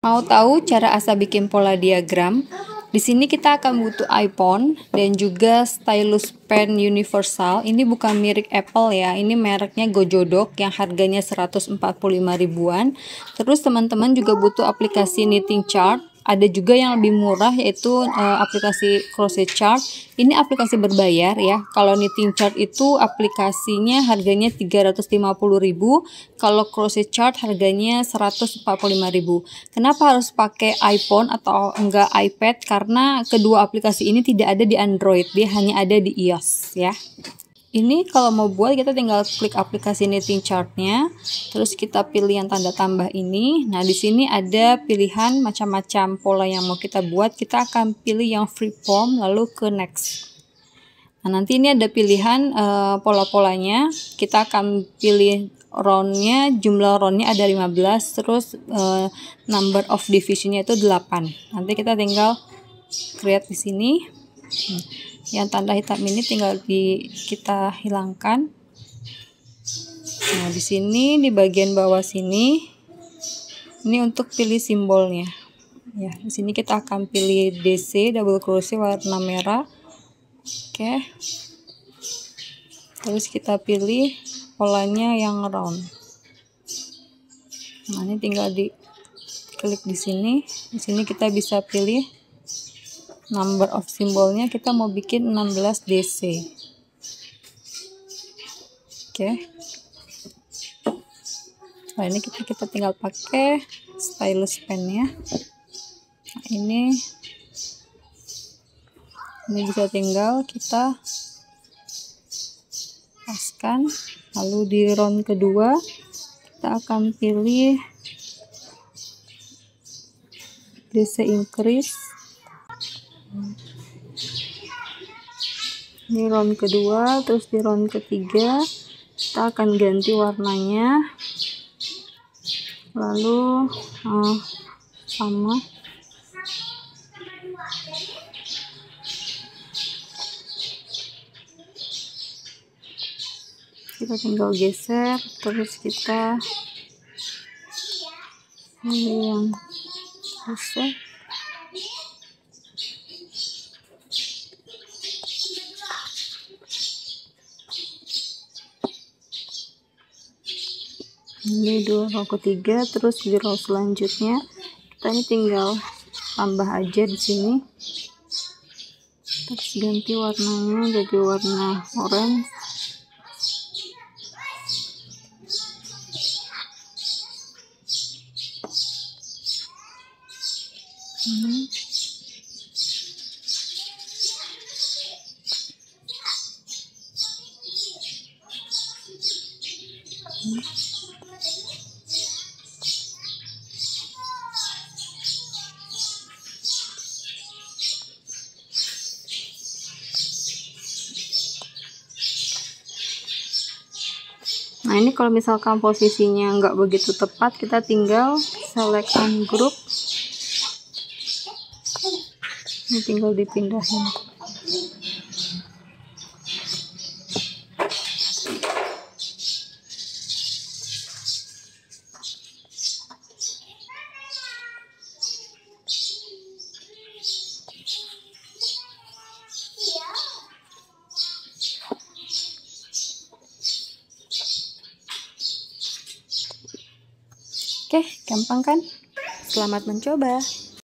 Mau tahu cara Asa bikin pola diagram? Di sini kita akan butuh iPhone dan juga stylus pen universal. Ini bukan mirip Apple ya, ini mereknya Gojodok yang harganya 145 ribuan. Terus teman-teman juga butuh aplikasi knitting chart ada juga yang lebih murah yaitu uh, aplikasi crochet chart. Ini aplikasi berbayar ya. Kalau knitting chart itu aplikasinya harganya 350.000 kalau crochet chart harganya 145.000 kenapa harus pakai iPhone atau enggak iPad? Karena kedua aplikasi ini tidak ada di Android dia hanya ada di iOS ya ini kalau mau buat kita tinggal klik aplikasi knitting chartnya. Terus kita pilih yang tanda tambah ini. Nah di sini ada pilihan macam-macam pola yang mau kita buat. Kita akan pilih yang free form lalu ke next. Nah nanti ini ada pilihan uh, pola-polanya. Kita akan pilih roundnya. Jumlah roundnya ada 15 terus uh, number of divisionnya itu 8 nanti kita tinggal create di sini. Hmm yang tanda hitam ini tinggal di kita hilangkan. Nah di sini di bagian bawah sini ini untuk pilih simbolnya. Ya di sini kita akan pilih DC double crochet warna merah. Oke. Terus kita pilih polanya yang round. Nah ini tinggal di klik di sini. Di sini kita bisa pilih number of simbolnya kita mau bikin 16 DC oke. Okay. nah ini kita kita tinggal pakai stylus pennya. Nah, ini ini bisa tinggal kita paskan. Lalu di round kedua kita akan pilih DC increase ini round kedua terus di round ketiga kita akan ganti warnanya. Lalu uh, sama. Kita tinggal geser terus kita ini yang geser ini dua row ketiga terus di row selanjutnya kita ini tinggal tambah aja di sini terus ganti warnanya jadi warna orange hmm. Hmm. Nah ini kalau misalkan posisinya nggak begitu tepat kita tinggal select ungroup ini tinggal dipindahin Oke, gampang kan? Selamat mencoba.